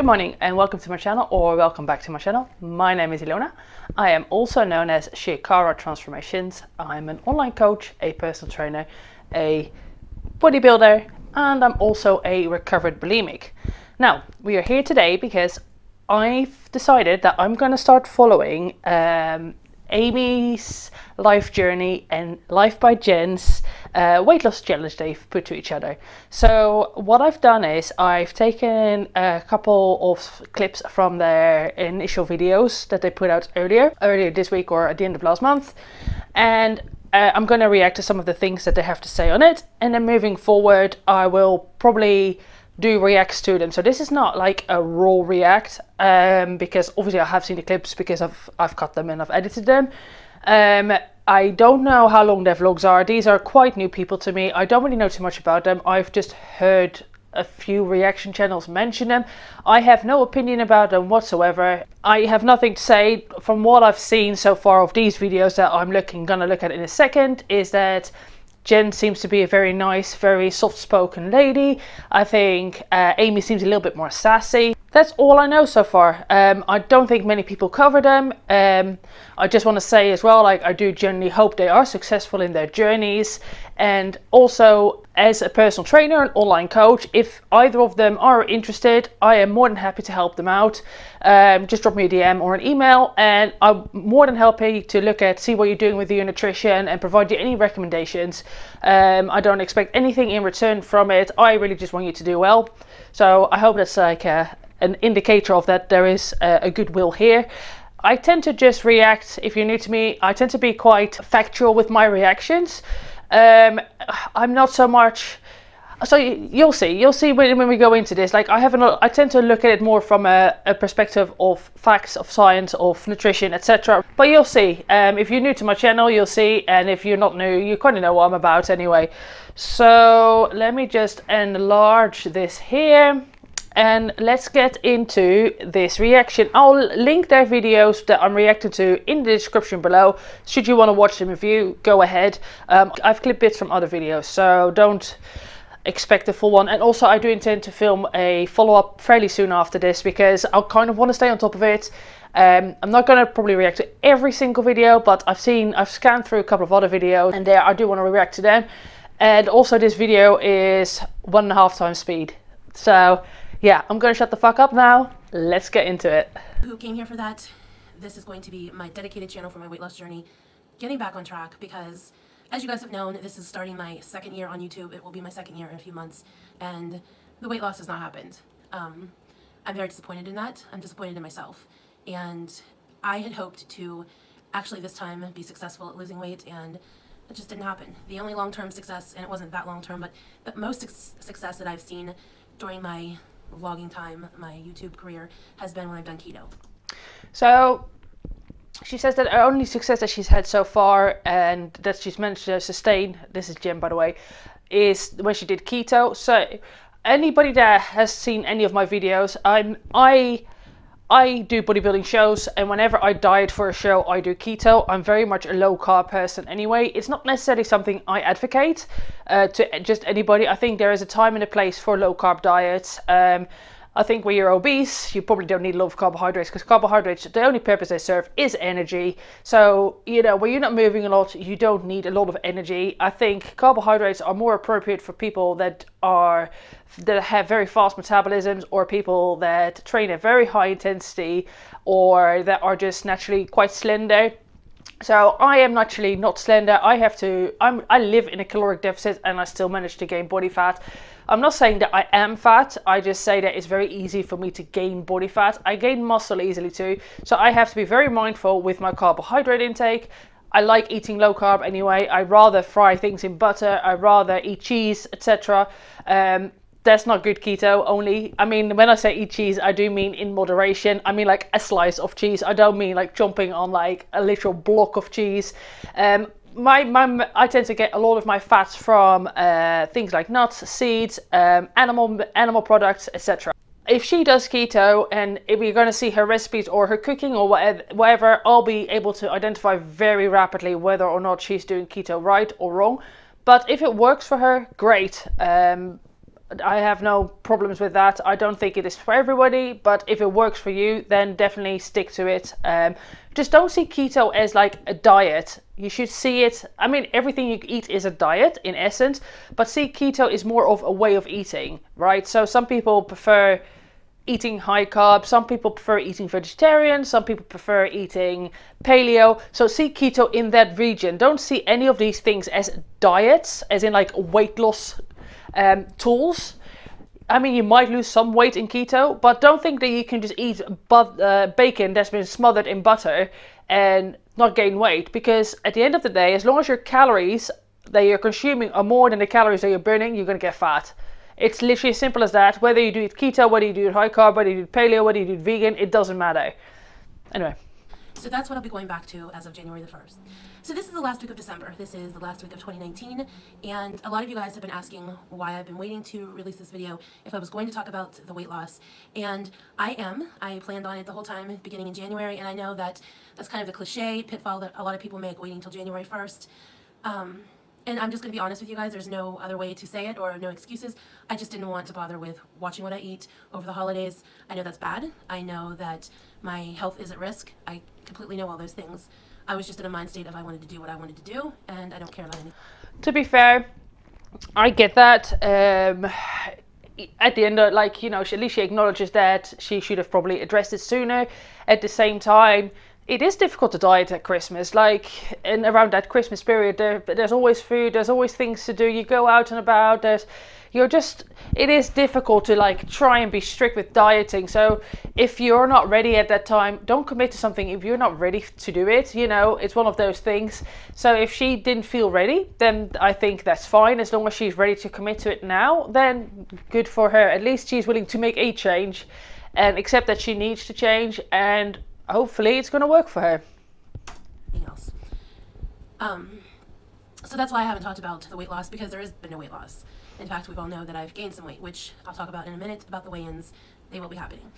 Good morning and welcome to my channel or welcome back to my channel. My name is Ilona. I am also known as Chikara Transformations. I'm an online coach, a personal trainer, a bodybuilder, and I'm also a recovered bulimic. Now, we are here today because I've decided that I'm going to start following um, Amy's life journey and Life by Jen's uh, weight loss challenge they've put to each other. So what I've done is I've taken a couple of clips from their initial videos that they put out earlier, earlier this week or at the end of last month, and uh, I'm going to react to some of the things that they have to say on it, and then moving forward, I will probably do reacts to them. So this is not like a raw react um, because obviously I have seen the clips because I've I've cut them and I've edited them. Um, I don't know how long their vlogs are. These are quite new people to me. I don't really know too much about them. I've just heard a few reaction channels mention them. I have no opinion about them whatsoever. I have nothing to say from what I've seen so far of these videos that I'm looking gonna look at in a second is that Jen seems to be a very nice, very soft-spoken lady. I think uh, Amy seems a little bit more sassy. That's all I know so far. Um, I don't think many people cover them. Um, I just want to say as well, like I do genuinely hope they are successful in their journeys. And also, as a personal trainer and online coach, if either of them are interested, I am more than happy to help them out. Um, just drop me a DM or an email, and I'm more than happy to look at, see what you're doing with your nutrition, and provide you any recommendations. Um, I don't expect anything in return from it. I really just want you to do well. So I hope that's like a, an indicator of that there is a, a goodwill here. I tend to just react, if you're new to me, I tend to be quite factual with my reactions. Um, I'm not so much, so you'll see, you'll see when, when we go into this, like I haven't, I tend to look at it more from a, a perspective of facts, of science, of nutrition, etc. But you'll see, um, if you're new to my channel, you'll see, and if you're not new, you kind of know what I'm about anyway. So let me just enlarge this here and let's get into this reaction. I'll link their videos that I'm reacting to in the description below. Should you want to watch them if you go ahead. Um, I've clipped bits from other videos, so don't expect the full one. And also I do intend to film a follow-up fairly soon after this because I kind of want to stay on top of it. Um, I'm not going to probably react to every single video, but I've seen, I've scanned through a couple of other videos and there I do want to react to them. And also this video is one and a half times speed. So yeah, I'm gonna shut the fuck up now. Let's get into it. Who came here for that? This is going to be my dedicated channel for my weight loss journey, getting back on track because as you guys have known, this is starting my second year on YouTube. It will be my second year in a few months, and the weight loss has not happened. Um, I'm very disappointed in that. I'm disappointed in myself. And I had hoped to actually this time be successful at losing weight, and it just didn't happen. The only long-term success, and it wasn't that long-term, but the most success that I've seen during my vlogging time, my YouTube career, has been when I've done keto. So she says that her only success that she's had so far and that she's managed to sustain, this is Jen by the way, is when she did keto. So anybody that has seen any of my videos, I'm I I do bodybuilding shows, and whenever I diet for a show, I do keto. I'm very much a low carb person anyway. It's not necessarily something I advocate uh, to just anybody. I think there is a time and a place for low carb diets. Um, I think when you're obese, you probably don't need a lot of carbohydrates because carbohydrates, the only purpose they serve is energy. So, you know, when you're not moving a lot, you don't need a lot of energy. I think carbohydrates are more appropriate for people that are that have very fast metabolisms or people that train at very high intensity or that are just naturally quite slender so I am naturally not slender. I have to. I'm. I live in a caloric deficit, and I still manage to gain body fat. I'm not saying that I am fat. I just say that it's very easy for me to gain body fat. I gain muscle easily too. So I have to be very mindful with my carbohydrate intake. I like eating low carb anyway. I rather fry things in butter. I rather eat cheese, etc. Um, that's not good keto only. I mean, when I say eat cheese, I do mean in moderation. I mean like a slice of cheese. I don't mean like jumping on like a literal block of cheese. Um, my, my, I tend to get a lot of my fats from uh, things like nuts, seeds, um, animal, animal products, etc. If she does keto and if we're going to see her recipes or her cooking or whatever, whatever, I'll be able to identify very rapidly whether or not she's doing keto right or wrong. But if it works for her, great. Um, I have no problems with that. I don't think it is for everybody, but if it works for you, then definitely stick to it. Um, just don't see keto as like a diet. You should see it. I mean, everything you eat is a diet in essence, but see keto is more of a way of eating, right? So some people prefer eating high carb. Some people prefer eating vegetarian. Some people prefer eating paleo. So see keto in that region. Don't see any of these things as diets, as in like weight loss um, tools. I mean, you might lose some weight in keto, but don't think that you can just eat but, uh, bacon that's been smothered in butter and not gain weight. Because at the end of the day, as long as your calories that you're consuming are more than the calories that you're burning, you're gonna get fat. It's literally as simple as that. Whether you do it keto, whether you do it high carb, whether you do it paleo, whether you do it vegan, it doesn't matter. Anyway. So that's what I'll be going back to as of January the 1st. So this is the last week of December. This is the last week of 2019. And a lot of you guys have been asking why I've been waiting to release this video, if I was going to talk about the weight loss. And I am. I planned on it the whole time, beginning in January. And I know that that's kind of the cliche pitfall that a lot of people make, waiting until January 1st. Um, and I'm just going to be honest with you guys, there's no other way to say it or no excuses. I just didn't want to bother with watching what I eat over the holidays. I know that's bad. I know that my health is at risk. I completely know all those things. I was just in a mind state of I wanted to do what I wanted to do, and I don't care about anything. To be fair, I get that. Um, at the end of like you know she, at least she acknowledges that she should have probably addressed it sooner at the same time it is difficult to diet at Christmas. Like, and around that Christmas period, there, there's always food, there's always things to do. You go out and about. There's, you're just, it is difficult to like try and be strict with dieting. So if you're not ready at that time, don't commit to something if you're not ready to do it. You know, it's one of those things. So if she didn't feel ready, then I think that's fine. As long as she's ready to commit to it now, then good for her. At least she's willing to make a change and accept that she needs to change and hopefully it's going to work for her. Else. Um, so that's why I haven't talked about the weight loss because there has been no weight loss. In fact, we all know that I've gained some weight, which I'll talk about in a minute about the weigh-ins. They will be happening.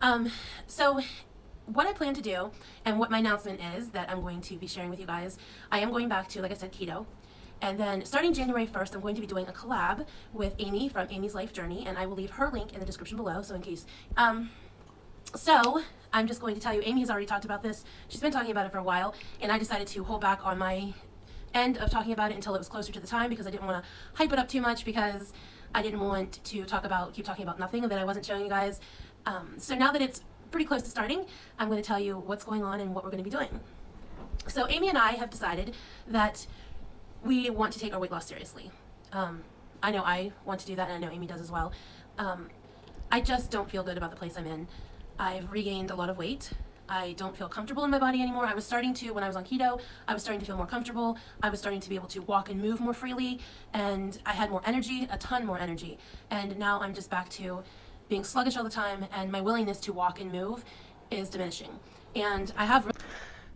Um, so what I plan to do and what my announcement is that I'm going to be sharing with you guys, I am going back to, like I said, keto. And then starting January 1st, I'm going to be doing a collab with Amy from Amy's Life Journey, and I will leave her link in the description below, so in case. Um, so I'm just going to tell you, Amy has already talked about this. She's been talking about it for a while, and I decided to hold back on my end of talking about it until it was closer to the time because I didn't want to hype it up too much because I didn't want to talk about, keep talking about nothing that I wasn't showing you guys. Um, so now that it's pretty close to starting, I'm going to tell you what's going on and what we're going to be doing. So Amy and I have decided that we want to take our weight loss seriously. Um, I know I want to do that, and I know Amy does as well. Um, I just don't feel good about the place I'm in. I've regained a lot of weight. I don't feel comfortable in my body anymore. I was starting to, when I was on keto, I was starting to feel more comfortable. I was starting to be able to walk and move more freely, and I had more energy, a ton more energy. And now I'm just back to being sluggish all the time, and my willingness to walk and move is diminishing. And I have.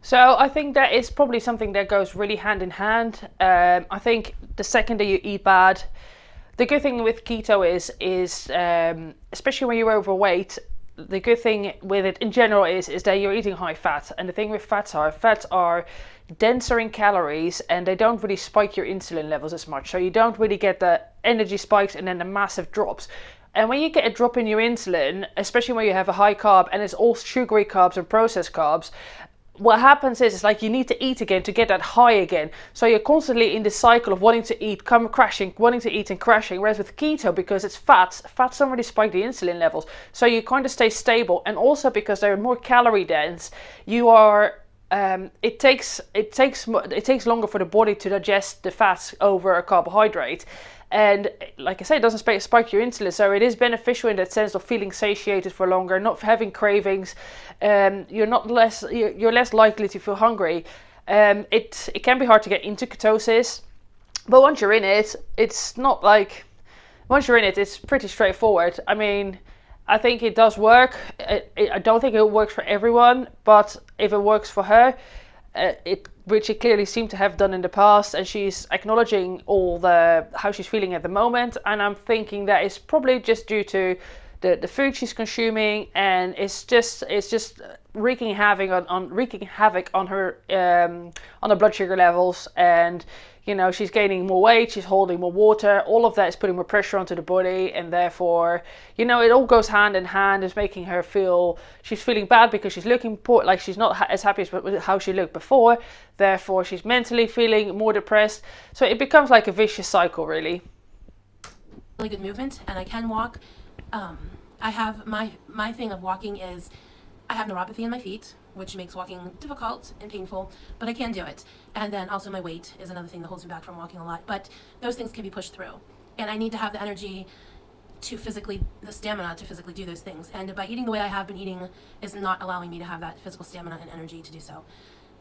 So I think that is probably something that goes really hand in hand. Um, I think the second that you eat bad, the good thing with keto is is um, especially when you're overweight, the good thing with it in general is is that you're eating high fat. And the thing with fats are fats are denser in calories and they don't really spike your insulin levels as much. So you don't really get the energy spikes and then the massive drops. And when you get a drop in your insulin especially when you have a high carb and it's all sugary carbs and processed carbs what happens is it's like you need to eat again to get that high again. So you're constantly in this cycle of wanting to eat, come crashing, wanting to eat and crashing. Whereas with keto, because it's fats, fats don't really spike the insulin levels. So you kind of stay stable. And also because they're more calorie dense, you are um, it takes it takes it takes longer for the body to digest the fats over a carbohydrate and like I say, it doesn't spike your insulin, so it is beneficial in that sense of feeling satiated for longer, not having cravings. Um, you're not less you're less likely to feel hungry. Um, it it can be hard to get into ketosis, but once you're in it, it's not like once you're in it, it's pretty straightforward. I mean, I think it does work. It, I don't think it works for everyone, but if it works for her, uh, it which she clearly seemed to have done in the past and she's acknowledging all the how she's feeling at the moment and i'm thinking that is probably just due to the, the food she's consuming, and it's just it's just wreaking havoc on, on wreaking havoc on her um, on her blood sugar levels. And you know she's gaining more weight she's holding more water. All of that is putting more pressure onto the body and therefore you know it all goes hand in hand. Is making her feel she's feeling bad because she's looking poor like she's not as happy as how she looked before. Therefore she's mentally feeling more depressed. So it becomes like a vicious cycle really. Really good movement and i can walk um, i have my my thing of walking is I have neuropathy in my feet, which makes walking difficult and painful, but I can do it. And then also my weight is another thing that holds me back from walking a lot, but those things can be pushed through. And I need to have the energy to physically, the stamina to physically do those things. And by eating the way I have been eating is not allowing me to have that physical stamina and energy to do so.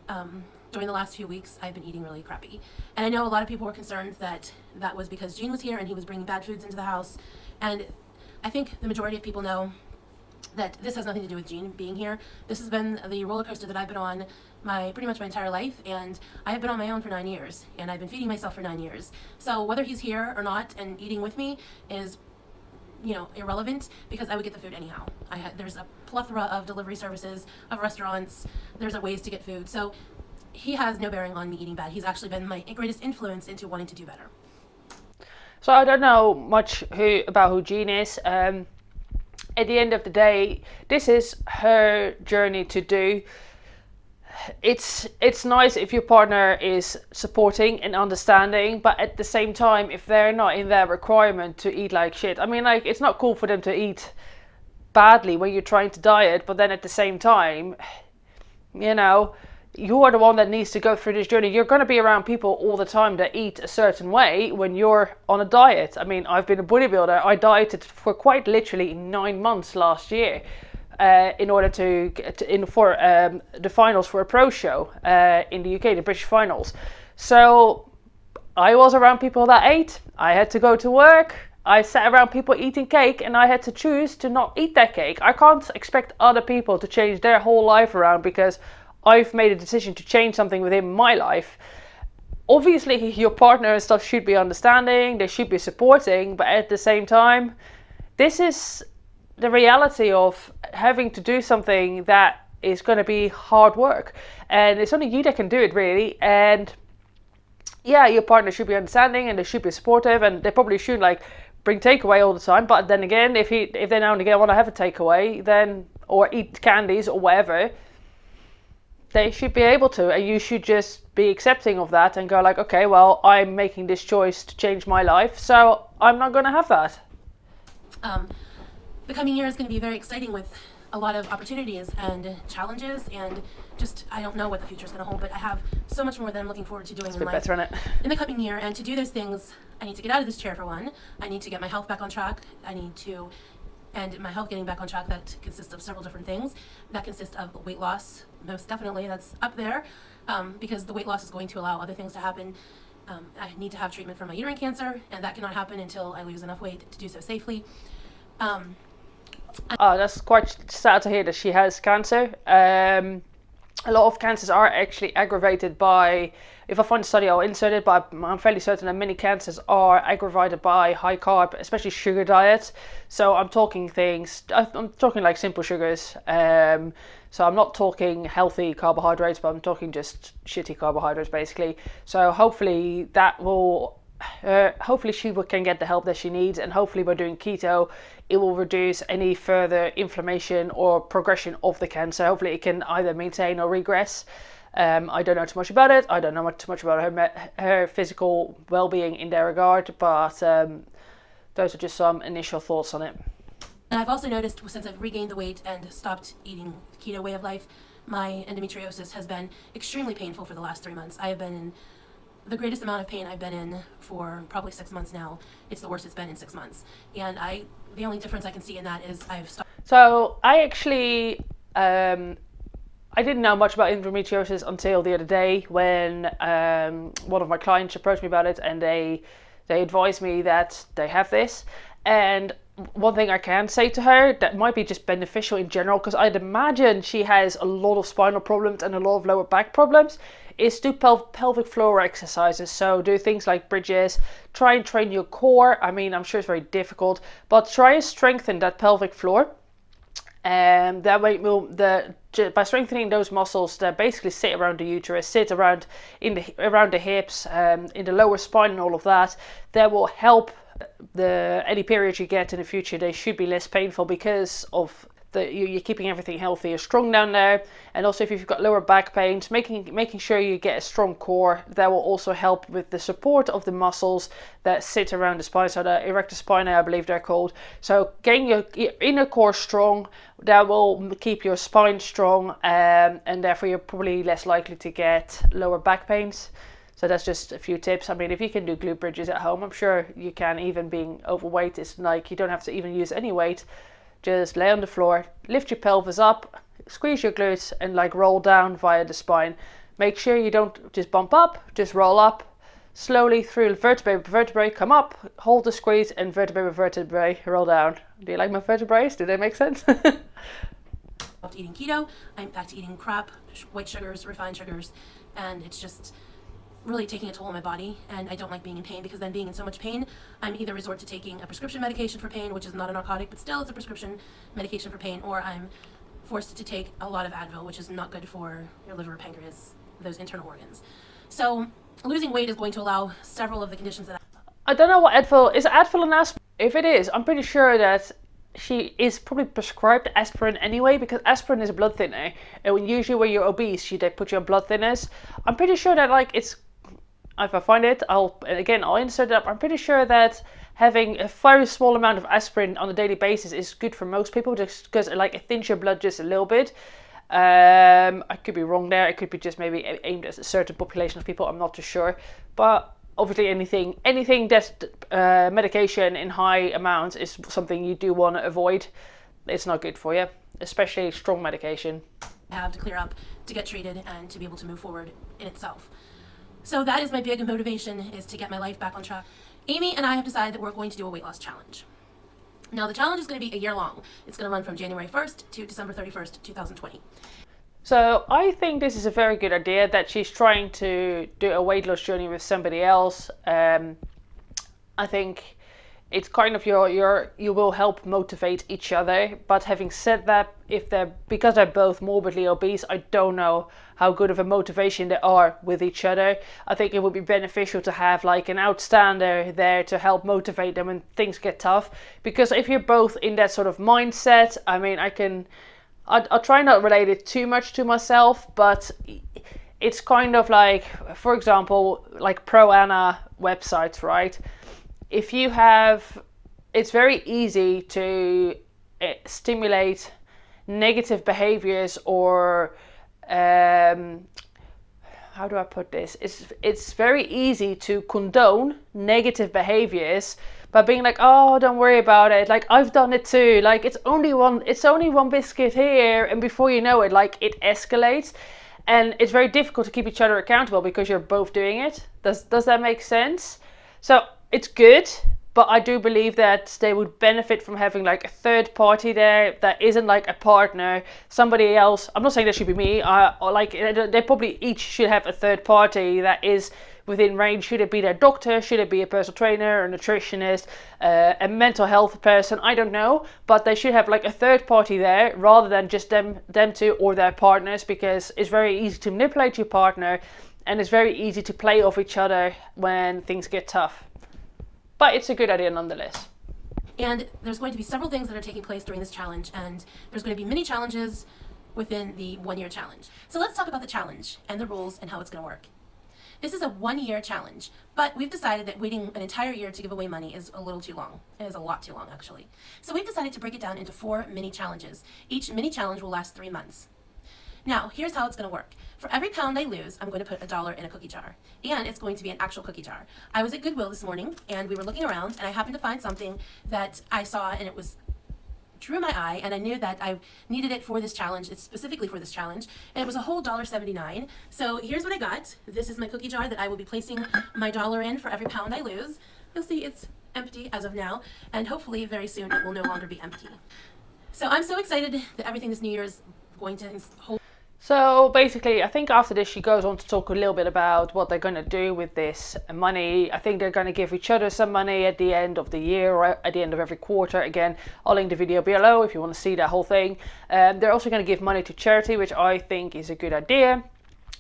Um, during the last few weeks, I've been eating really crappy. And I know a lot of people were concerned that that was because Gene was here and he was bringing bad foods into the house. And I think the majority of people know that this has nothing to do with Gene being here. This has been the roller coaster that I've been on my pretty much my entire life, and I have been on my own for nine years, and I've been feeding myself for nine years. So whether he's here or not and eating with me is, you know, irrelevant because I would get the food anyhow. I there's a plethora of delivery services, of restaurants. There's a ways to get food. So he has no bearing on me eating bad. He's actually been my greatest influence into wanting to do better. So I don't know much who about who Jean is. Um, at the end of the day, this is her journey to do. It's it's nice if your partner is supporting and understanding, but at the same time, if they're not in their requirement to eat like shit, I mean, like it's not cool for them to eat badly when you're trying to diet, but then at the same time, you know, you are the one that needs to go through this journey. You're going to be around people all the time that eat a certain way when you're on a diet. I mean, I've been a bodybuilder. I dieted for quite literally nine months last year. Uh, in order to get in for um, the finals for a pro show uh, in the UK, the British finals. So I was around people that ate. I had to go to work. I sat around people eating cake and I had to choose to not eat that cake. I can't expect other people to change their whole life around because I've made a decision to change something within my life. Obviously, your partner and stuff should be understanding, they should be supporting, but at the same time, this is the reality of having to do something that is going to be hard work. And it's only you that can do it, really. And yeah, your partner should be understanding and they should be supportive, and they probably should like bring takeaway all the time. But then again, if he if they now and again want to have a takeaway, then or eat candies or whatever, they should be able to and you should just be accepting of that and go like okay well i'm making this choice to change my life so i'm not going to have that. Um, the coming year is going to be very exciting with a lot of opportunities and challenges and just i don't know what the future is going to hold but i have so much more that i'm looking forward to doing in life better, it? in the coming year and to do those things i need to get out of this chair for one. I need to get my health back on track. I need to and my health getting back on track that consists of several different things. That consists of weight loss most definitely that's up there um, because the weight loss is going to allow other things to happen. Um, i need to have treatment for my uterine cancer and that cannot happen until i lose enough weight to do so safely. Um, oh that's quite sad to hear that she has cancer. Um, a lot of cancers are actually aggravated by if I find a study, I'll insert it, but I'm fairly certain that many cancers are aggravated by high carb, especially sugar diets. So I'm talking things, I'm talking like simple sugars. Um, so I'm not talking healthy carbohydrates, but I'm talking just shitty carbohydrates basically. So hopefully that will, uh, hopefully she can get the help that she needs, and hopefully by doing keto, it will reduce any further inflammation or progression of the cancer. Hopefully it can either maintain or regress. Um, I don't know too much about it. I don't know much, too much about her her physical well-being in that regard, but um, those are just some initial thoughts on it. And I've also noticed since I've regained the weight and stopped eating keto way of life, my endometriosis has been extremely painful for the last three months. I have been in the greatest amount of pain I've been in for probably six months now. It's the worst it's been in six months, and I the only difference I can see in that is I've stopped. So I actually um, I didn't know much about endometriosis until the other day when um, one of my clients approached me about it and they they advised me that they have this. And one thing I can say to her that might be just beneficial in general because I'd imagine she has a lot of spinal problems and a lot of lower back problems is do pel- pelvic floor exercises. So do things like bridges. Try and train your core. I mean, I'm sure it's very difficult, but try and strengthen that pelvic floor. And that way, the by strengthening those muscles that basically sit around the uterus, sit around in the around the hips, um, in the lower spine, and all of that, that will help the any periods you get in the future. They should be less painful because of that you're keeping everything healthy and strong down there. And also, if you've got lower back pains, making making sure you get a strong core that will also help with the support of the muscles that sit around the spine. So the erector spinae, I believe they're called. So getting your, inner core strong, that will keep your spine strong, um, and therefore you're probably less likely to get lower back pains. So that's just a few tips. I mean, if you can do glute bridges at home, I'm sure you can. Even being overweight, it's like you don't have to even use any weight just lay on the floor, lift your pelvis up, squeeze your glutes, and like roll down via the spine. Make sure you don't just bump up, just roll up slowly through vertebrae by vertebrae, come up, hold the squeeze, and vertebrae by vertebrae, roll down. Do you like my vertebrae? Do they make sense? stopped eating keto. I'm back to eating crap, white sugars, refined sugars, and it's just really taking a toll on my body and I don't like being in pain because then being in so much pain, I'm either resort to taking a prescription medication for pain, which is not a narcotic, but still it's a prescription medication for pain, or I'm forced to take a lot of Advil, which is not good for your liver, or pancreas, those internal organs. So losing weight is going to allow several of the conditions that I, I don't know what Advil is. Advil an aspirin? If it is, I'm pretty sure that she is probably prescribed aspirin anyway because aspirin is a blood thinner and usually when you're obese you they put you on blood thinners i'm pretty sure that like it's if I find it, I'll again I'll insert it up. I'm pretty sure that having a very small amount of aspirin on a daily basis is good for most people, just because like it thins your blood just a little bit. Um, I could be wrong there. It could be just maybe aimed at a certain population of people. I'm not too sure, but obviously anything anything that's uh, medication in high amounts is something you do want to avoid. It's not good for you, especially strong medication. Have to clear up to get treated and to be able to move forward in itself. So that is my big motivation is to get my life back on track. Amy and I have decided that we're going to do a weight loss challenge. Now the challenge is going to be a year long. It's going to run from January 1st to December 31st, 2020. So I think this is a very good idea that she's trying to do a weight loss journey with somebody else. Um, I think it's kind of your your you will help motivate each other but having said that if they're because they're both morbidly obese i don't know how good of a motivation they are with each other. I think it would be beneficial to have like an outstander there to help motivate them when things get tough. Because if you're both in that sort of mindset i mean i can i I'll try not relate it too much to myself but it's kind of like for example like pro ana websites right? If you have, it's very easy to uh, stimulate negative behaviors or um, how do I put this? It's it's very easy to condone negative behaviors by being like, oh, don't worry about it. Like I've done it too. Like it's only one, it's only one biscuit here, and before you know it, like it escalates, and it's very difficult to keep each other accountable because you're both doing it. Does does that make sense? So it's good, but I do believe that they would benefit from having like a third party there that isn't like a partner, somebody else. I'm not saying that should be me. I like they probably each should have a third party that is within range. Should it be their doctor? Should it be a personal trainer, a nutritionist, uh, a mental health person? I don't know, but they should have like a third party there rather than just them them two or their partners because it's very easy to manipulate your partner and it's very easy to play off each other when things get tough but it's a good idea nonetheless. And there's going to be several things that are taking place during this challenge, and there's going to be many challenges within the one year challenge. So let's talk about the challenge and the rules and how it's going to work. This is a one year challenge, but we've decided that waiting an entire year to give away money is a little too long. It is a lot too long, actually. So we've decided to break it down into four mini challenges. Each mini challenge will last three months. Now, here's how it's going to work. For every pound I lose, I'm going to put a dollar in a cookie jar. And it's going to be an actual cookie jar. I was at Goodwill this morning, and we were looking around, and I happened to find something that I saw, and it was drew my eye and I knew that I needed it for this challenge, it's specifically for this challenge, and it was a whole $1.79. So here's what I got. This is my cookie jar that I will be placing my dollar in for every pound I lose. You'll see it's empty as of now, and hopefully very soon it will no longer be empty. So I'm so excited that everything this New Year is going to hold So basically, I think after this, she goes on to talk a little bit about what they're going to do with this money. I think they're going to give each other some money at the end of the year or at the end of every quarter. Again, I'll link the video below if you want to see that whole thing. Um, they're also going to give money to charity, which I think is a good idea.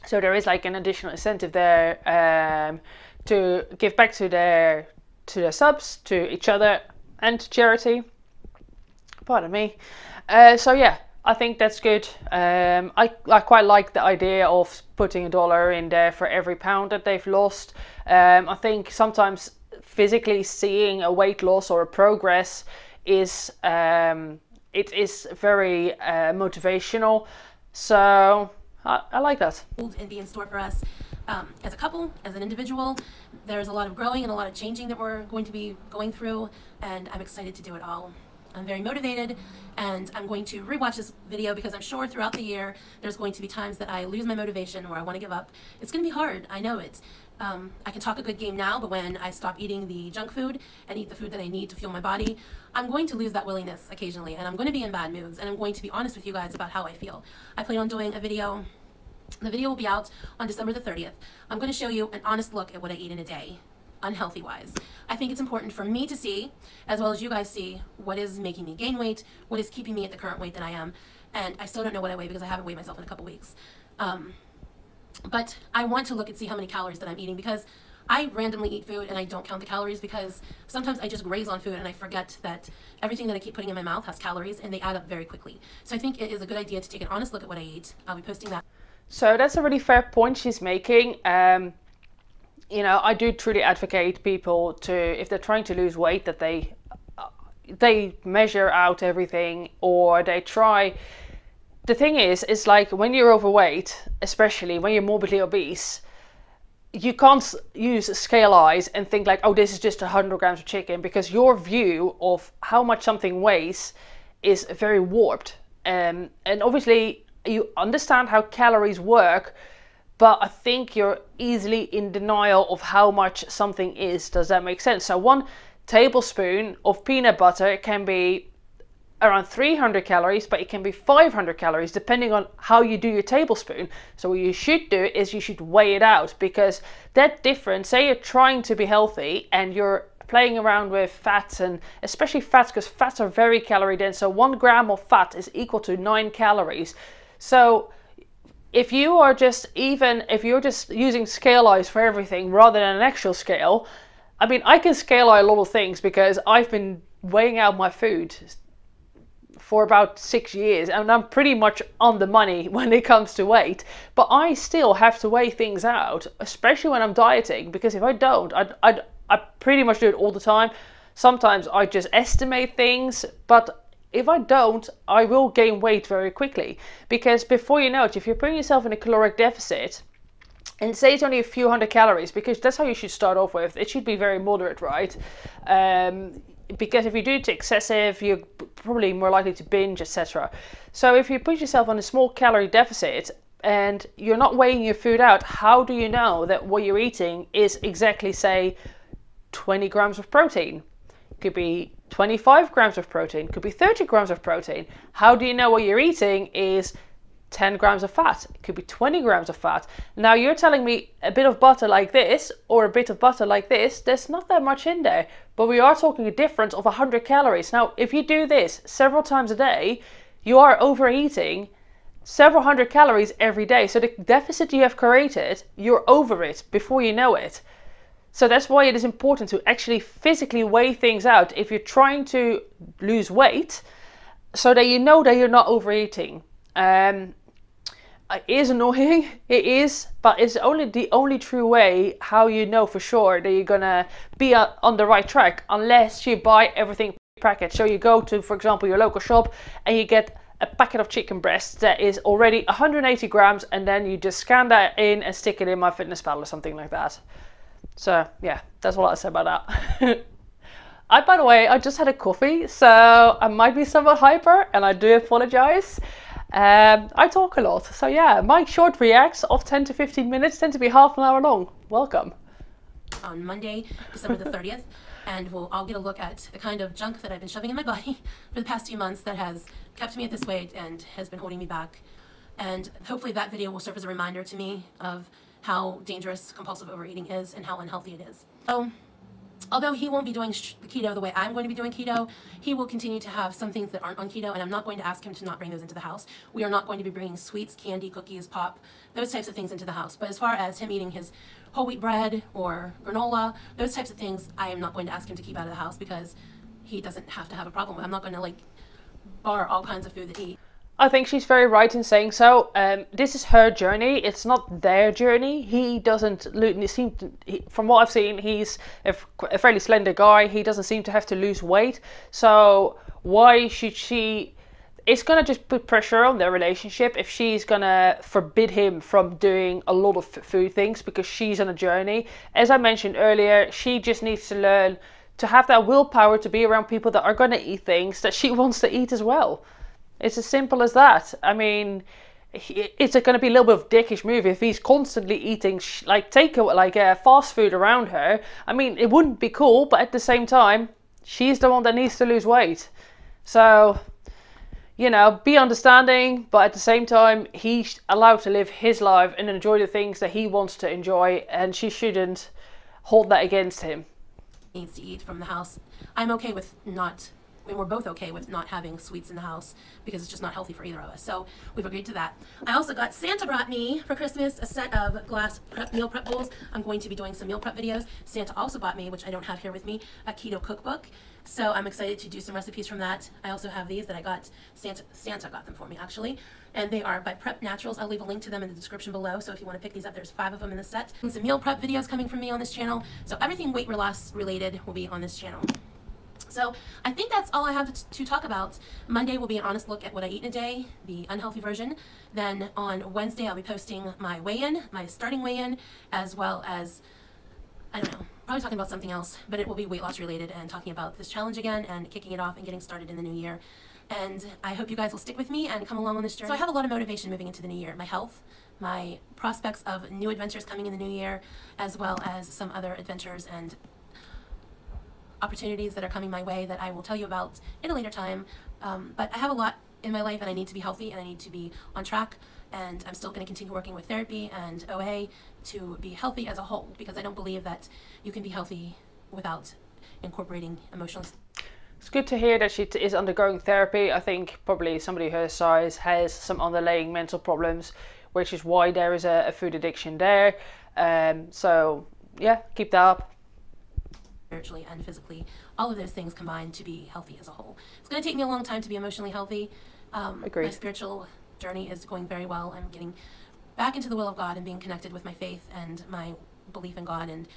So there is like an additional incentive there um, to give back to their to their subs, to each other, and to charity. Pardon me. Uh, so yeah, I think that's good. Um, I, I quite like the idea of putting a dollar in there for every pound that they've lost. Um, I think sometimes physically seeing a weight loss or a progress is um, it is very uh, motivational. So I, I, like that. And be in store for us um, as a couple, as an individual. There's a lot of growing and a lot of changing that we're going to be going through, and I'm excited to do it all. I'm very motivated and I'm going to rewatch this video because I'm sure throughout the year there's going to be times that I lose my motivation or I want to give up. It's going to be hard. I know it. Um, I can talk a good game now, but when I stop eating the junk food and eat the food that I need to fuel my body, I'm going to lose that willingness occasionally and I'm going to be in bad moods and I'm going to be honest with you guys about how I feel. I plan on doing a video the video will be out on December the 30th. I'm going to show you an honest look at what I eat in a day unhealthy wise. I think it's important for me to see, as well as you guys see, what is making me gain weight, what is keeping me at the current weight that I am, and I still don't know what I weigh because I haven't weighed myself in a couple weeks. Um, but I want to look and see how many calories that I'm eating because I randomly eat food and I don't count the calories because sometimes I just graze on food and I forget that everything that I keep putting in my mouth has calories and they add up very quickly. So I think it is a good idea to take an honest look at what I eat. I'll be posting that. So that's a really fair point she's making. Um, you know, I do truly advocate people to, if they're trying to lose weight, that they they measure out everything or they try. The thing is, it's like when you're overweight, especially when you're morbidly obese, you can't use scale eyes and think like, oh, this is just 100 grams of chicken because your view of how much something weighs is very warped. Um, and obviously, you understand how calories work but I think you're easily in denial of how much something is. Does that make sense? So one tablespoon of peanut butter can be around 300 calories, but it can be 500 calories depending on how you do your tablespoon. So what you should do is you should weigh it out because that difference, say you're trying to be healthy and you're playing around with fats and especially fats because fats are very calorie dense. So one gram of fat is equal to nine calories. So if you are just even if you're just using scale eyes for everything rather than an actual scale, I mean I can scale eye a lot of things because I've been weighing out my food for about six years and I'm pretty much on the money when it comes to weight. But I still have to weigh things out, especially when I'm dieting, because if I don't, I I I pretty much do it all the time. Sometimes I just estimate things, but if I don't, I will gain weight very quickly. Because before you know it, if you're putting yourself in a caloric deficit, and say it's only a few hundred calories, because that's how you should start off with. It should be very moderate, right? Um, because if you do it excessive, you're probably more likely to binge, etc. So if you put yourself on a small calorie deficit and you're not weighing your food out, how do you know that what you're eating is exactly, say, 20 grams of protein? It could be 25 grams of protein, could be 30 grams of protein. How do you know what you're eating is 10 grams of fat? It could be 20 grams of fat. Now you're telling me a bit of butter like this or a bit of butter like this, there's not that much in there, but we are talking a difference of 100 calories. Now, if you do this several times a day, you are overeating several hundred calories every day. So the deficit you have created, you're over it before you know it. So that's why it is important to actually physically weigh things out if you're trying to lose weight so that you know that you're not overeating. Um, it is annoying, it is, but it's only the only true way how you know for sure that you're gonna be on the right track unless you buy everything packaged. So you go to, for example, your local shop and you get a packet of chicken breasts that is already 180 grams and then you just scan that in and stick it in MyFitnessPal or something like that. So yeah, that's all I say about that. I, by the way, I just had a coffee, so I might be somewhat hyper, and I do apologize. Um, I talk a lot, so yeah, my short reacts of 10 to 15 minutes tend to be half an hour long. Welcome. On Monday, December the 30th, and we'll all get a look at the kind of junk that I've been shoving in my body for the past few months that has kept me at this weight and has been holding me back And hopefully that video will serve as a reminder to me of how dangerous compulsive overeating is and how unhealthy it is. So although he won't be doing keto the way I'm going to be doing keto, he will continue to have some things that aren't on keto, and I'm not going to ask him to not bring those into the house. We are not going to be bringing sweets, candy, cookies, pop, those types of things into the house. But as far as him eating his whole wheat bread or granola, those types of things, I am not going to ask him to keep out of the house because he doesn't have to have a problem with. I'm not going to like bar all kinds of food that he I think she's very right in saying so. Um, this is her journey. It's not their journey. He doesn't seem, to, he, from what I've seen, he's a, a, fairly slender guy. He doesn't seem to have to lose weight. So why should she? It's gonna just put pressure on their relationship if she's gonna forbid him from doing a lot of food things because she's on a journey. As I mentioned earlier, she just needs to learn to have that willpower to be around people that are gonna eat things that she wants to eat as well. It's as simple as that. I mean, it's going to be a little bit of dickish move if he's constantly eating like take like uh, fast food around her. I mean, it wouldn't be cool, but at the same time, she's the one that needs to lose weight. So, you know, be understanding, but at the same time, he's allowed to live his life and enjoy the things that he wants to enjoy, and she shouldn't hold that against him. Needs to eat from the house. I'm okay with not and we're both okay with not having sweets in the house because it's just not healthy for either of us. So we've agreed to that. I also got Santa brought me for Christmas a set of glass prep, meal prep bowls. I'm going to be doing some meal prep videos. Santa also bought me, which I don't have here with me, a keto cookbook. So I'm excited to do some recipes from that. I also have these that I got, Santa, Santa got them for me actually. And they are by Prep Naturals. I'll leave a link to them in the description below. So if you want to pick these up, there's five of them in the set. And some meal prep videos coming from me on this channel. So everything weight loss related will be on this channel. So I think that's all I have to, talk about. Monday will be an honest look at what I eat in a day, the unhealthy version. Then on Wednesday, I'll be posting my weigh-in, my starting weigh-in, as well as, I don't know, probably talking about something else, but it will be weight loss related and talking about this challenge again and kicking it off and getting started in the new year. And I hope you guys will stick with me and come along on this journey. So I have a lot of motivation moving into the new year. My health, my prospects of new adventures coming in the new year, as well as some other adventures and opportunities that are coming my way that I will tell you about in a later time. Um, but I have a lot in my life and I need to be healthy and I need to be on track and I'm still going to continue working with therapy and OA to be healthy as a whole because I don't believe that you can be healthy without incorporating emotional. It's good to hear that she is undergoing therapy. I think probably somebody her size has some underlying mental problems, which is why there is a, a food addiction there. Um, so yeah, keep that up spiritually and physically, all of those things combined to be healthy as a whole. It's going to take me a long time to be emotionally healthy. Um, Agreed. My spiritual journey is going very well. I'm getting back into the will of God and being connected with my faith and my belief in God and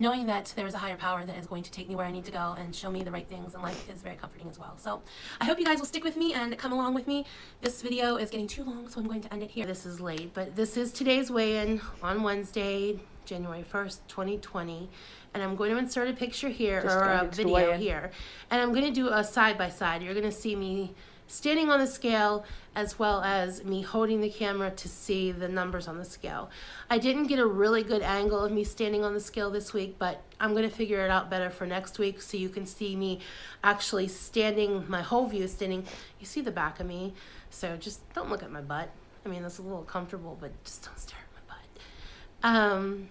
knowing that there is a higher power that is going to take me where I need to go and show me the right things in life is very comforting as well. So I hope you guys will stick with me and come along with me. This video is getting too long, so I'm going to end it here. This is late, but this is today's weigh-in on Wednesday, January 1st, 2020 and I'm going to insert a picture here Just or a video here and I'm going to do a side by side you're going to see me standing on the scale as well as me holding the camera to see the numbers on the scale. I didn't get a really good angle of me standing on the scale this week, but I'm going to figure it out better for next week so you can see me actually standing, my whole view standing. You see the back of me, so just don't look at my butt. I mean, that's a little comfortable, but just don't stare at my butt. Um,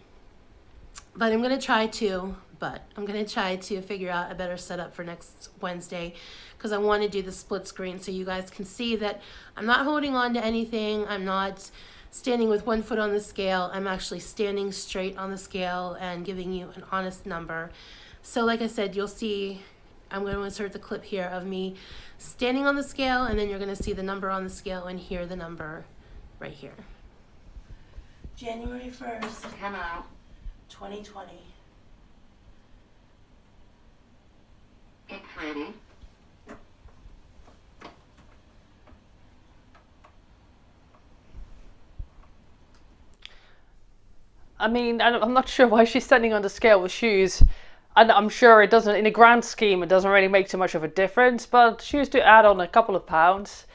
but I'm going to try to, but I'm going to try to figure out a better setup for next Wednesday because I want to do the split screen so you guys can see that I'm not holding on to anything. I'm not standing with one foot on the scale. I'm actually standing straight on the scale and giving you an honest number. So like I said, you'll see, I'm going to insert the clip here of me standing on the scale and then you're going to see the number on the scale and hear the number right here. January 1st. Come out. 2020. It's ready. I mean, I'm not sure why she's standing on the scale with shoes. And I'm sure it doesn't, in the grand scheme, it doesn't really make too much of a difference, but shoes do add on a couple of pounds.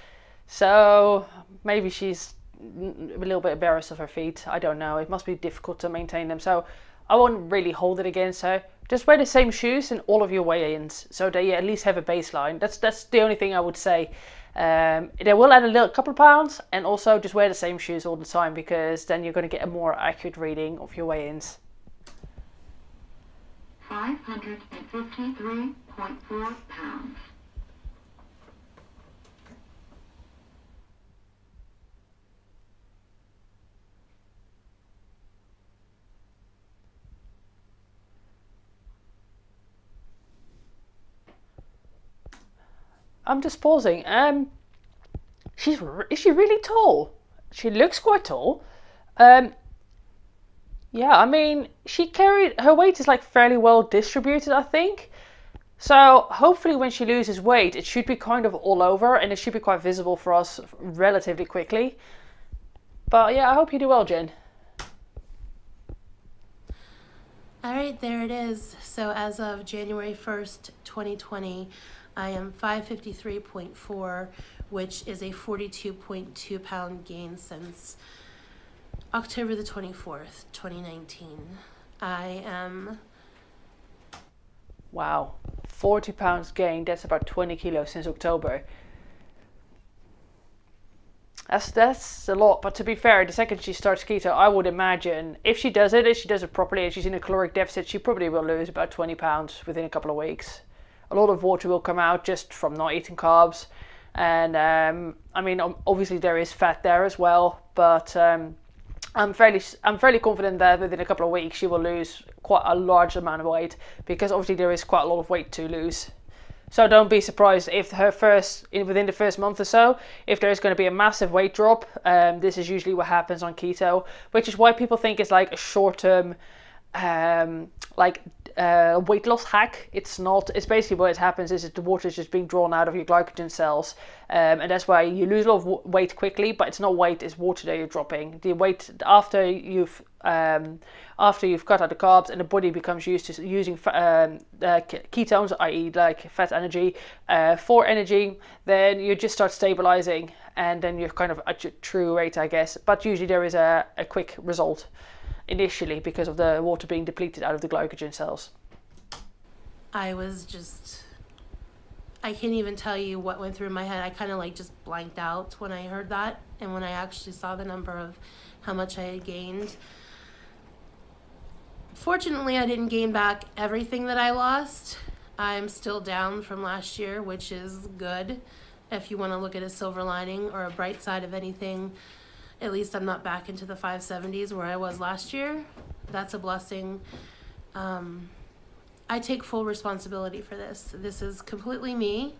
So maybe she's a little bit embarrassed of her feet. I don't know. It must be difficult to maintain them. So I won't really hold it against her. Just wear the same shoes in all of your weigh-ins, so that you at least have a baseline. That's that's the only thing I would say. Um, they will add a little couple of pounds, and also just wear the same shoes all the time because then you're going to get a more accurate reading of your weigh-ins. 553.4 pounds. I'm just pausing. Um, she's is she really tall? She looks quite tall. Um, yeah, I mean, she carried her weight is like fairly well distributed, I think. So hopefully, when she loses weight, it should be kind of all over, and it should be quite visible for us relatively quickly. But yeah, I hope you do well, Jen. All right, there it is. So as of January 1st, 2020, I am 553.4, which is a 42.2 pound gain since October the 24th, 2019. I am. Wow, 40 pounds gain, that's about 20 kilos since October. That's that's a lot, but to be fair, the second she starts keto, I would imagine if she does it, if she does it properly, and she's in a caloric deficit, she probably will lose about 20 pounds within a couple of weeks a lot of water will come out just from not eating carbs. And um, I mean, obviously there is fat there as well, but um, I'm fairly I'm fairly confident that within a couple of weeks she will lose quite a large amount of weight because obviously there is quite a lot of weight to lose. So don't be surprised if her first within the first month or so, if there is going to be a massive weight drop. Um, this is usually what happens on keto, which is why people think it's like a short term, um, like uh, weight loss hack. It's not. It's basically what happens is that the water is just being drawn out of your glycogen cells, um, and that's why you lose a lot of weight quickly. But it's not weight; it's water that you're dropping. The weight after you've um, after you've cut out the carbs and the body becomes used to using um, uh, ketones, i.e., like fat energy, uh, for energy, then you just start stabilizing, and then you're kind of at your true weight, I guess. But usually there is a, a quick result initially because of the water being depleted out of the glycogen cells. I was just I can't even tell you what went through my head. I kind of like just blanked out when I heard that and when I actually saw the number of how much I had gained. Fortunately, I didn't gain back everything that I lost. I'm still down from last year, which is good if you want to look at a silver lining or a bright side of anything at least I'm not back into the 570s where I was last year. That's a blessing. Um, I take full responsibility for this. This is completely me.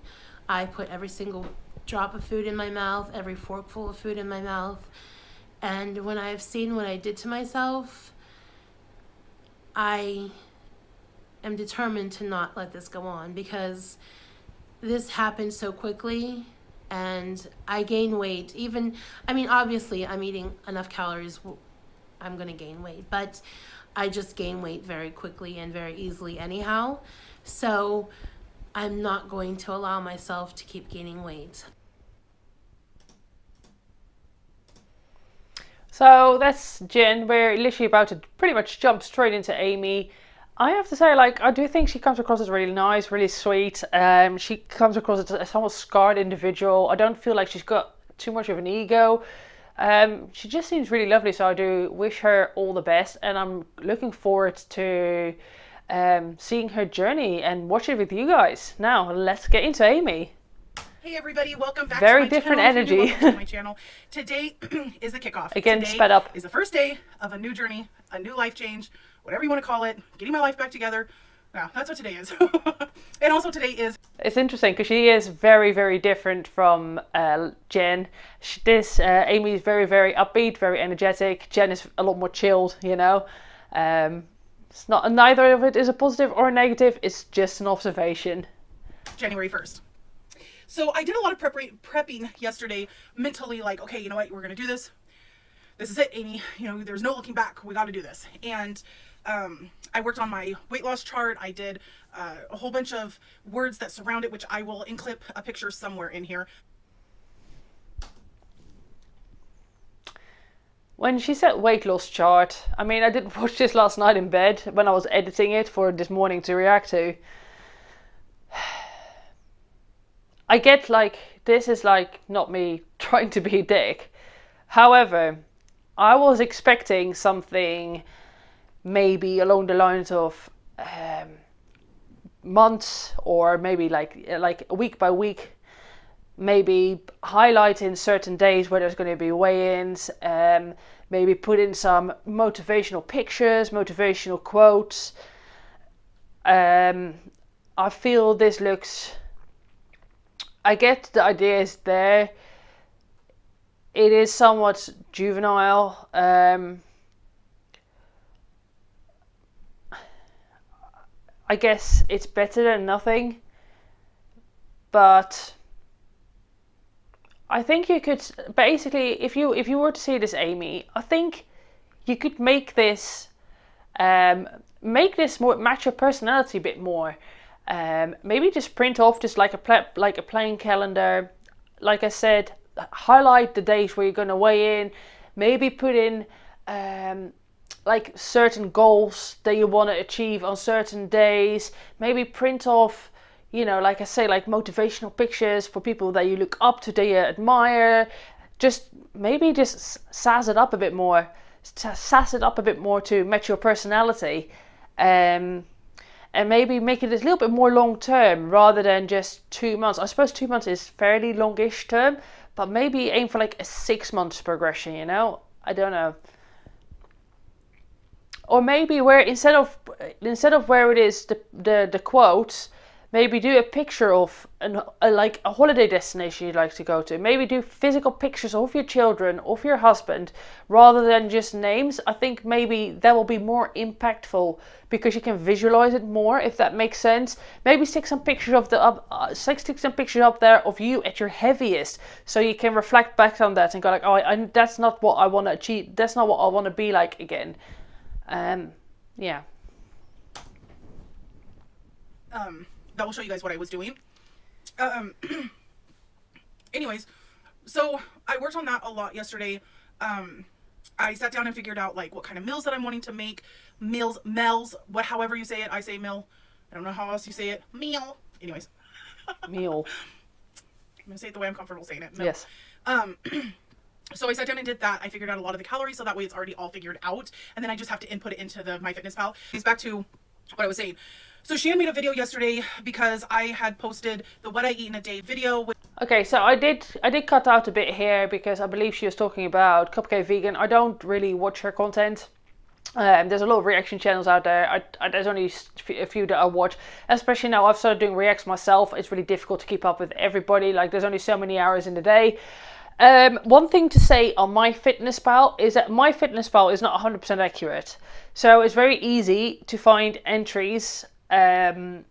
I put every single drop of food in my mouth, every forkful of food in my mouth. And when I've seen what I did to myself, I am determined to not let this go on because this happened so quickly and I gain weight. Even, I mean, obviously, I'm eating enough calories, I'm going to gain weight, but I just gain weight very quickly and very easily, anyhow. So I'm not going to allow myself to keep gaining weight. So that's Jen. We're literally about to pretty much jump straight into Amy. I have to say, like, I do think she comes across as really nice, really sweet. Um, she comes across as a somewhat scarred individual. I don't feel like she's got too much of an ego. Um, she just seems really lovely, so I do wish her all the best, and I'm looking forward to um, seeing her journey and watch it with you guys. Now, let's get into Amy. Hey everybody, welcome back Very to my different channel. energy. to my channel. Today is the kickoff. Again, Today sped up. is the first day of a new journey, a new life change, whatever you want to call it, getting my life back together. Yeah, that's what today is. and also today is. It's interesting because she is very, very different from uh, Jen. She, this uh, Amy is very, very upbeat, very energetic. Jen is a lot more chilled. You know, um, it's not neither of it is a positive or a negative. It's just an observation. January 1st. So I did a lot of prep- prepping yesterday, mentally, like, okay, you know what, we're going to do this. This is it, Amy. You know, there's no looking back. We got to do this. And um, I worked on my weight loss chart. I did uh, a whole bunch of words that surround it, which I will inclip a picture somewhere in here. When she said weight loss chart, I mean, I didn't watch this last night in bed when I was editing it for this morning to react to. I get like this is like not me trying to be a dick. However, I was expecting something maybe along the lines of um, months or maybe like like week by week maybe highlighting certain days where there's going to be weigh-ins um, maybe put in some motivational pictures motivational quotes. Um, i feel this looks i get the idea is there. It is somewhat juvenile um, I guess it's better than nothing. But I think you could basically, if you if you were to see this, Amy, I think you could make this um, make this more match your personality a bit more. Um, maybe just print off just like a like a plain calendar. Like I said, highlight the days where you're going to weigh in. Maybe put in um, like certain goals that you want to achieve on certain days. Maybe print off, you know, like I say, like motivational pictures for people that you look up to, that you admire. Just maybe just sass it up a bit more, sass it up a bit more to match your personality. Um, and maybe make it a little bit more long term rather than just two months. I suppose two months is fairly longish term, but maybe aim for like a six months progression, you know? I don't know or maybe where instead of instead of where it is the the, the quotes maybe do a picture of an, a, like a holiday destination you'd like to go to. Maybe do physical pictures of your children of your husband rather than just names. I think maybe that will be more impactful because you can visualize it more if that makes sense. Maybe stick some pictures of the up uh, stick some pictures up there of you at your heaviest so you can reflect back on that and go like oh I, I, that's not what i want to achieve that's not what i want to be like again um, yeah. Um, that will show you guys what I was doing. Um, anyways, so I worked on that a lot yesterday. Um, I sat down and figured out like what kind of meals that I'm wanting to make. Meals, mells, what, however you say it. I say meal. I don't know how else you say it. Meal. Anyways. Meal. I'm gonna say it the way I'm comfortable saying it. Meal. Yes. Um. So I sat down and did that. I figured out a lot of the calories, so that way it's already all figured out. And then I just have to input it into the MyFitnessPal. It's back to what I was saying. So she had made a video yesterday because I had posted the what I eat in a day video. With- okay, so I did I did cut out a bit here because I believe she was talking about Cupcake Vegan. I don't really watch her content. Um, there's a lot of reaction channels out there. I, I, there's only a few that I watch, especially now I've started doing reacts myself. It's really difficult to keep up with everybody. Like there's only so many hours in the day. Um, one thing to say on MyFitnessPal is that MyFitnessPal is not 100% accurate. So it's very easy to find entries um,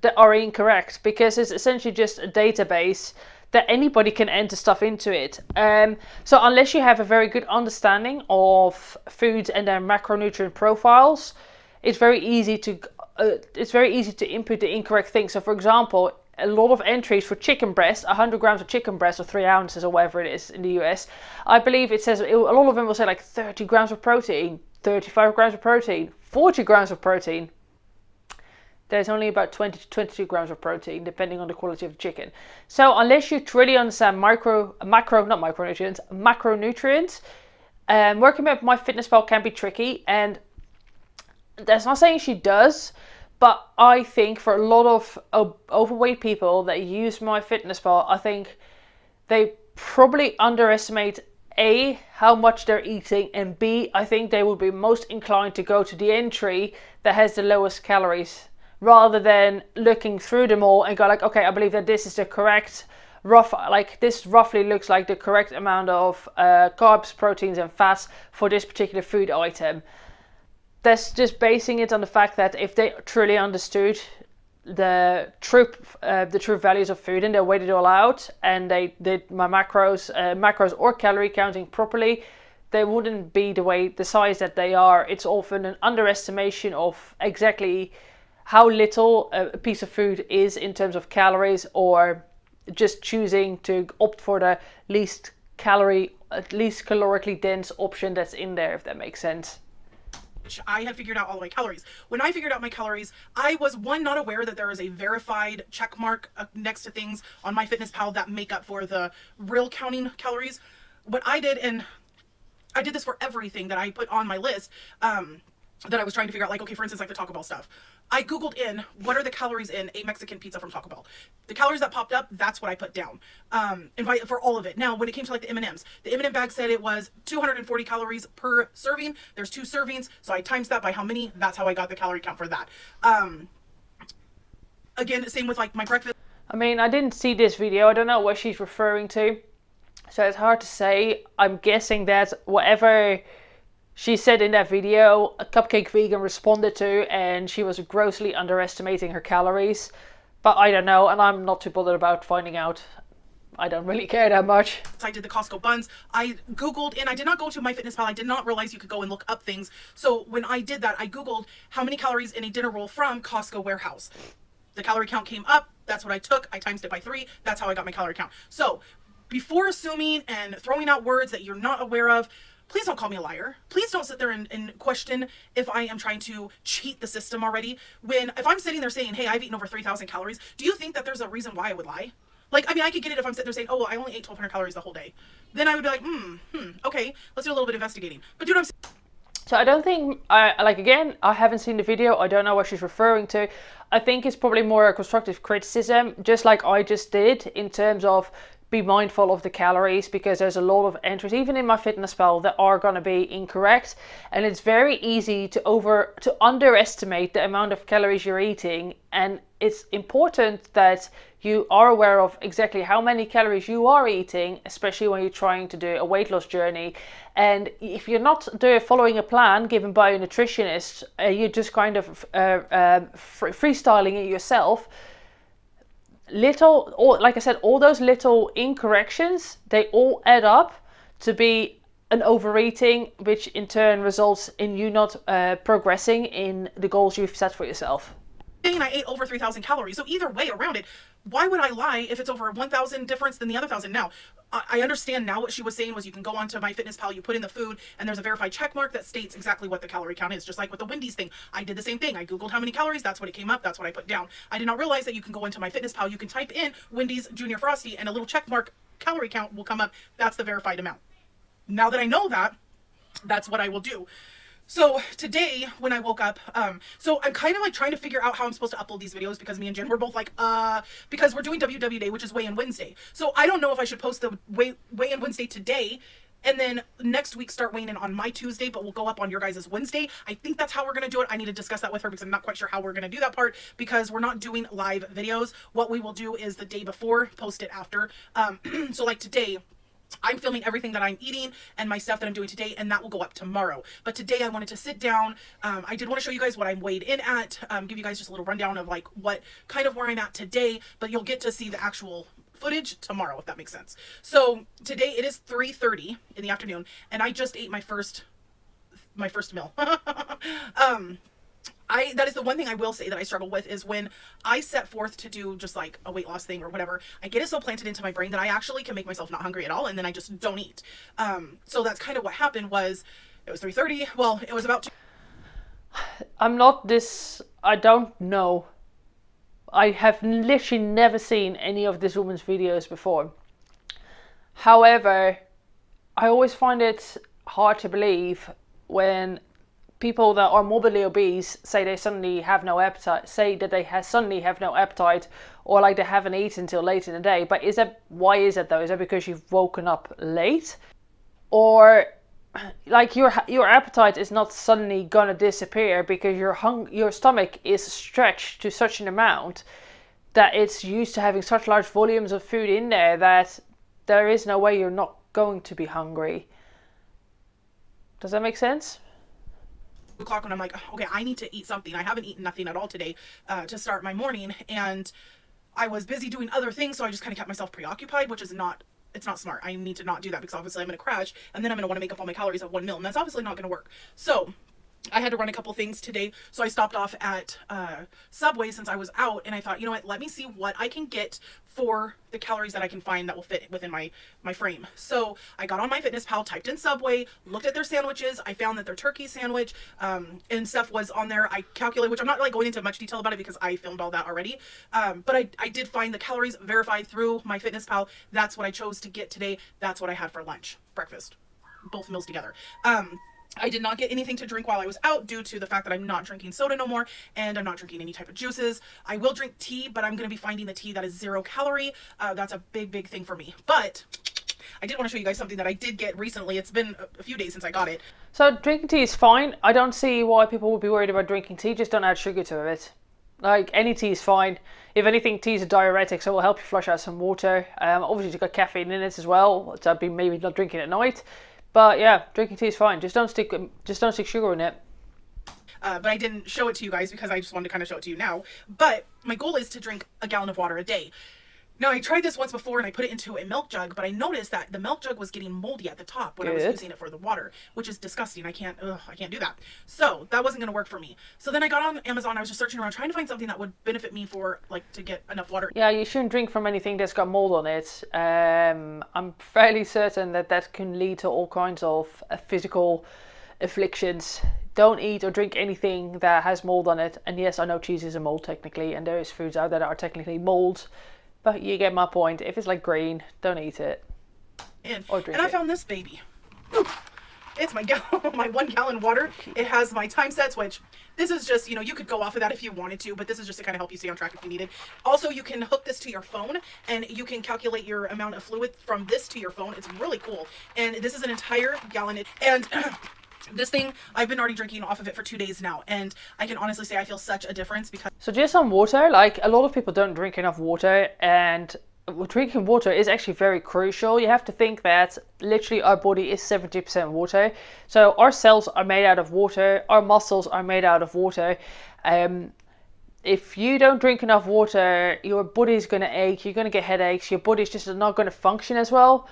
that are incorrect because it's essentially just a database that anybody can enter stuff into it. Um, so unless you have a very good understanding of foods and their macronutrient profiles, it's very easy to uh, it's very easy to input the incorrect thing. So for example, a lot of entries for chicken breast, 100 grams of chicken breast or three ounces or whatever it is in the US. I believe it says a lot of them will say like 30 grams of protein, 35 grams of protein, 40 grams of protein. There's only about 20 to 22 grams of protein, depending on the quality of the chicken. So unless you truly understand micro, macro, not micronutrients, macronutrients, um, working with MyFitnessPal can be tricky. And that's not saying she does, but I think for a lot of overweight people that use MyFitnessPal, I think they probably underestimate a how much they're eating and b i think they would be most inclined to go to the entry that has the lowest calories rather than looking through them all and go like okay i believe that this is the correct rough like this roughly looks like the correct amount of uh, carbs proteins and fats for this particular food item that's just basing it on the fact that if they truly understood the true uh, the true values of food and they weighed it all out and they did my macros uh, macros or calorie counting properly they wouldn't be the way the size that they are. It's often an underestimation of exactly how little a piece of food is in terms of calories or just choosing to opt for the least calorie at least calorically dense option that's in there if that makes sense I had figured out all my calories. When I figured out my calories, I was one not aware that there is a verified check mark uh, next to things on MyFitnessPal that make up for the real counting calories. What I did, and I did this for everything that I put on my list. Um, that I was trying to figure out, like, okay, for instance, like the Taco Bell stuff. I Googled in what are the calories in a Mexican pizza from Taco Bell. The calories that popped up, that's what I put down. Um, invite for all of it. Now, when it came to like the M&Ms, the M&M bag said it was 240 calories per serving. There's two servings, so I times that by how many. That's how I got the calorie count for that. Um, again, same with like my breakfast. I mean, I didn't see this video. I don't know what she's referring to. So it's hard to say. I'm guessing that whatever she said in that video, a Cupcake Vegan responded to, and she was grossly underestimating her calories. But I don't know, and I'm not too bothered about finding out. I don't really care that much. I did the Costco buns. I Googled, and I did not go to MyFitnessPal. I did not realize you could go and look up things. So when I did that, I Googled how many calories in a dinner roll from Costco warehouse. The calorie count came up. That's what I took. I times it by three. That's how I got my calorie count. So before assuming and throwing out words that you're not aware of, please don't call me a liar. Please don't sit there and, and, question if I am trying to cheat the system already. When, if I'm sitting there saying, hey, I've eaten over 3,000 calories, do you think that there's a reason why I would lie? Like, I mean, I could get it if I'm sitting there saying, oh, well, I only ate 1,200 calories the whole day. Then I would be like, hmm, hmm, okay, let's do a little bit of investigating. But know I'm? So I don't think, I like again, I haven't seen the video. I don't know what she's referring to. I think it's probably more a constructive criticism, just like I just did in terms of be mindful of the calories because there's a lot of entries even in MyFitnessPal that are going to be incorrect. And it's very easy to over to underestimate the amount of calories you're eating. And it's important that you are aware of exactly how many calories you are eating especially when you're trying to do a weight loss journey. And if you're not doing following a plan given by a nutritionist uh, you're just kind of uh, uh, freestyling it yourself little, or like I said, all those little incorrections, they all add up to be an overeating, which in turn results in you not uh, progressing in the goals you've set for yourself. I ate over 3,000 calories. So either way around it, why would I lie if it's over 1,000 difference than the other 1,000? Now, I understand now what she was saying was you can go onto MyFitnessPal, you put in the food, and there's a verified check mark that states exactly what the calorie count is, just like with the Wendy's thing. I did the same thing. I Googled how many calories, that's what it came up, that's what I put down. I did not realize that you can go into MyFitnessPal, you can type in Wendy's Junior Frosty, and a little check mark calorie count will come up. That's the verified amount. Now that I know that, that's what I will do. So today when I woke up, um, so I'm kind of like trying to figure out how I'm supposed to upload these videos because me and Jen were both like, uh, because we're doing WW Day, which is Weigh In Wednesday. So I don't know if I should post the Weigh, weigh In Wednesday today and then next week start weighing in on my Tuesday, but we'll go up on your guys' Wednesday. I think that's how we're going to do it. I need to discuss that with her because I'm not quite sure how we're going to do that part because we're not doing live videos. What we will do is the day before, post it after. Um, so like today, I'm filming everything that I'm eating and my stuff that I'm doing today, and that will go up tomorrow. But today I wanted to sit down. Um, I did want to show you guys what I'm weighed in at, um, give you guys just a little rundown of like what kind of where I'm at today, but you'll get to see the actual footage tomorrow, if that makes sense. So today it is 3.30 in the afternoon, and I just ate my first, my first meal. um, I that is the one thing I will say that I struggle with is when I set forth to do just like a weight loss thing or whatever, I get it so planted into my brain that I actually can make myself not hungry at all and then I just don't eat. Um, so that's kind of what happened was it was 3:30. Well, it was about I'm not this I don't know. I have literally never seen any of this woman's videos before. However, I always find it hard to believe when people that are morbidly obese say they suddenly have no appetite, say that they suddenly have no appetite, or like they haven't eaten until late in the day. But is that why is that though? Is that because you've woken up late, or like your your appetite is not suddenly gonna disappear because your hung your stomach is stretched to such an amount that it's used to having such large volumes of food in there that there is no way you're not going to be hungry. Does that make sense? O'clock when I'm like, okay, I need to eat something. I haven't eaten nothing at all today uh, to start my morning. And I was busy doing other things. So I just kind of kept myself preoccupied, which is not, it's not smart. I need to not do that because obviously I'm going to crash and then I'm going to want to make up all my calories at one meal. And that's obviously not going to work. So I had to run a couple things today, so I stopped off at uh, Subway since I was out, and I thought, you know what, let me see what I can get for the calories that I can find that will fit within my my frame. So I got on MyFitnessPal, typed in Subway, looked at their sandwiches. I found that their turkey sandwich um, and stuff was on there. I calculate, which I'm not like going into much detail about it because I filmed all that already. Um, but I, I did find the calories verified through MyFitnessPal. That's what I chose to get today. That's what I had for lunch, breakfast, both meals together. Um, I did not get anything to drink while I was out due to the fact that I'm not drinking soda no more and I'm not drinking any type of juices. I will drink tea, but I'm going to be finding the tea that is zero calorie. Uh, that's a big, big thing for me. But I did want to show you guys something that I did get recently. It's been a few days since I got it. So drinking tea is fine. I don't see why people would be worried about drinking tea. Just don't add sugar to it. Like any tea is fine. If anything, tea is a diuretic, so it will help you flush out some water. Um, obviously, it's got caffeine in it as well, so I'd be maybe not drinking at night. But yeah, drinking tea is fine. Just don't stick just don't stick sugar in it. Uh, but I didn't show it to you guys because I just wanted to kind of show it to you now. But my goal is to drink a gallon of water a day. Now I tried this once before and I put it into a milk jug, but I noticed that the milk jug was getting moldy at the top when I was using it for the water, which is disgusting. I can't, ugh, I can't do that. So that wasn't gonna work for me. So then I got on Amazon. I was just searching around trying to find something that would benefit me for like to get enough water. Yeah, you shouldn't drink from anything that's got mold on it. Um, I'm fairly certain that that can lead to all kinds of uh, physical afflictions. Don't eat or drink anything that has mold on it. And yes, I know cheese is a mold technically, and there is foods out there that are technically mold. But you get my point. If it's like green, don't eat it. in. Or drink and I it. found this baby. It's my gal- my one gallon water. It has my time sets, which this is just you know you could go off of that if you wanted to, but this is just to kind of help you stay on track if you needed. Also, you can hook this to your phone and you can calculate your amount of fluid from this to your phone. It's really cool, and this is an entire gallon. And this thing I've been already drinking off of it for two days now, and I can honestly say I feel such a difference because So just on water, like a lot of people don't drink enough water, and drinking water is actually very crucial. You have to think that literally our body is 70% water. So our cells are made out of water, our muscles are made out of water. Um, if you don't drink enough water, your body's going to ache, you're going to get headaches, your body's just not going to function as well.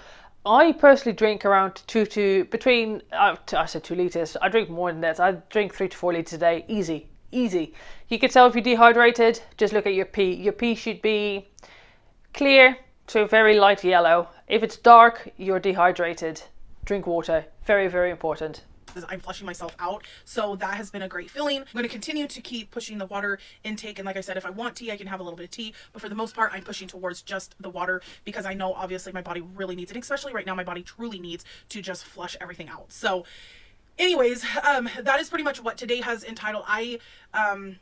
I personally drink around two to between uh, I said two liters. I drink more than that. I drink three to four liters a day, easy, easy. You can tell if you're dehydrated. Just look at your pee. Your pee should be clear to very light yellow. If it's dark, you're dehydrated. Drink water. Very, very important. I'm flushing myself out. So that has been a great feeling. I'm going to continue to keep pushing the water intake. And like I said, if I want tea, I can have a little bit of tea. But for the most part, I'm pushing towards just the water because I know obviously my body really needs it. Especially right now, my body truly needs to just flush everything out. So anyways, um, that is pretty much what today has entitled. I, um,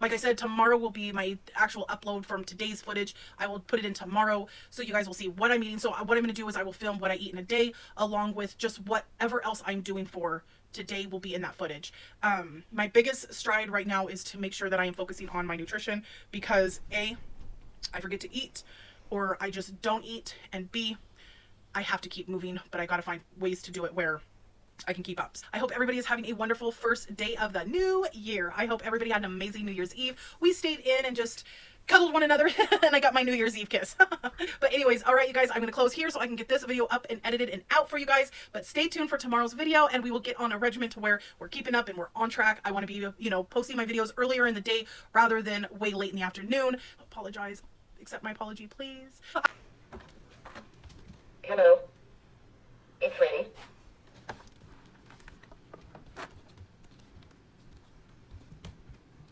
like I said, tomorrow will be my actual upload from today's footage. I will put it in tomorrow so you guys will see what I'm eating. So what I'm going to do is I will film what I eat in a day along with just whatever else I'm doing for today will be in that footage. Um, my biggest stride right now is to make sure that I am focusing on my nutrition because A, I forget to eat or I just don't eat and B, I have to keep moving, but I got to find ways to do it where I can keep up. I hope everybody is having a wonderful first day of the new year. I hope everybody had an amazing New Year's Eve. We stayed in and just cuddled one another and I got my New Year's Eve kiss. but anyways, all right, you guys, I'm going to close here so I can get this video up and edited and out for you guys. But stay tuned for tomorrow's video and we will get on a regimen to where we're keeping up and we're on track. I want to be, you know, posting my videos earlier in the day rather than way late in the afternoon. Apologize. Accept my apology, please. Hello. It's Lady.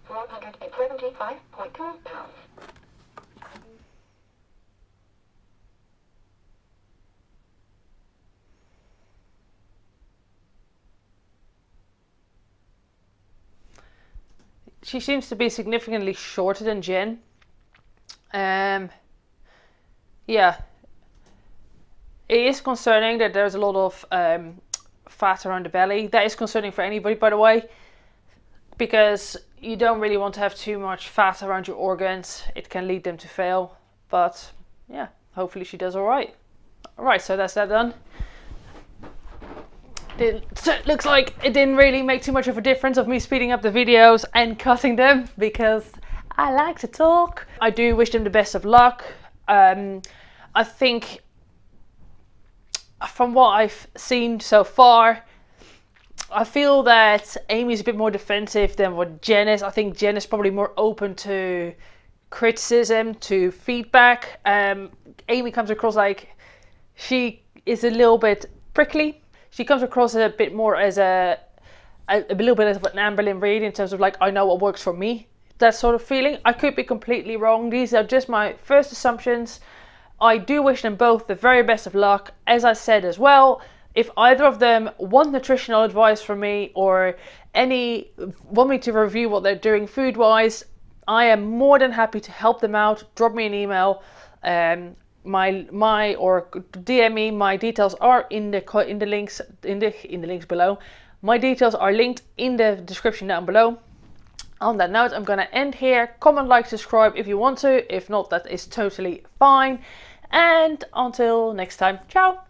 475.2 pounds. She seems to be significantly shorter than Jen. Um, yeah, it is concerning that there's a lot of um, fat around the belly. That is concerning for anybody, by the way because you don't really want to have too much fat around your organs. It can lead them to fail. But yeah, hopefully she does all right. All right, so that's that done. It looks like it didn't really make too much of a difference of me speeding up the videos and cutting them because I like to talk. I do wish them the best of luck. Um, I think from what I've seen so far, I feel that Amy's a bit more defensive than what Jen is. I think Jen is probably more open to criticism, to feedback. Um, Amy comes across like she is a little bit prickly. She comes across a bit more as a a, a little bit of an Amberlynn Reid in terms of like I know what works for me. That sort of feeling. I could be completely wrong. These are just my first assumptions. I do wish them both the very best of luck. As I said as well, if either of them want nutritional advice from me or any want me to review what they're doing food wise, I am more than happy to help them out. Drop me an email. Um, my my or DM me. My details are in the in the links in the in the links below. My details are linked in the description down below. On that note, I'm gonna end here. Comment, like, subscribe if you want to. If not, that is totally fine. And until next time, ciao.